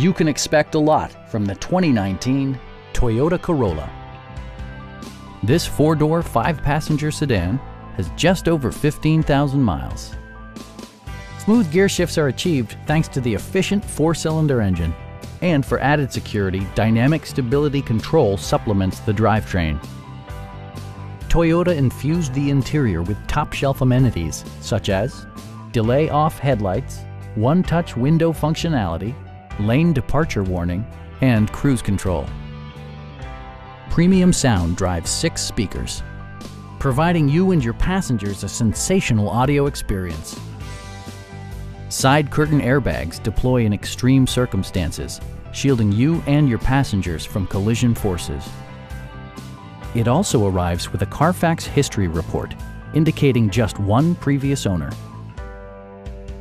you can expect a lot from the 2019 Toyota Corolla. This four-door, five-passenger sedan has just over 15,000 miles. Smooth gear shifts are achieved thanks to the efficient four-cylinder engine. And for added security, Dynamic Stability Control supplements the drivetrain. Toyota infused the interior with top-shelf amenities such as delay-off headlights, one-touch window functionality, lane departure warning, and cruise control. Premium sound drives six speakers, providing you and your passengers a sensational audio experience. Side curtain airbags deploy in extreme circumstances, shielding you and your passengers from collision forces. It also arrives with a Carfax history report, indicating just one previous owner.